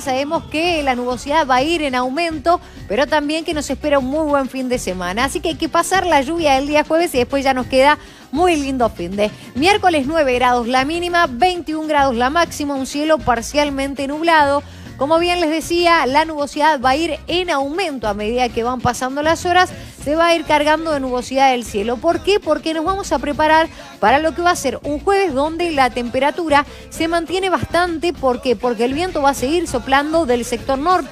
Sabemos que la nubosidad va a ir en aumento, pero también que nos espera un muy buen fin de semana. Así que hay que pasar la lluvia el día jueves y después ya nos queda muy lindo fin de. Miércoles 9 grados la mínima, 21 grados la máxima, un cielo parcialmente nublado. Como bien les decía, la nubosidad va a ir en aumento a medida que van pasando las horas, se va a ir cargando de nubosidad el cielo. ¿Por qué? Porque nos vamos a preparar para lo que va a ser un jueves donde la temperatura se mantiene bastante. ¿Por qué? Porque el viento va a seguir soplando del sector norte.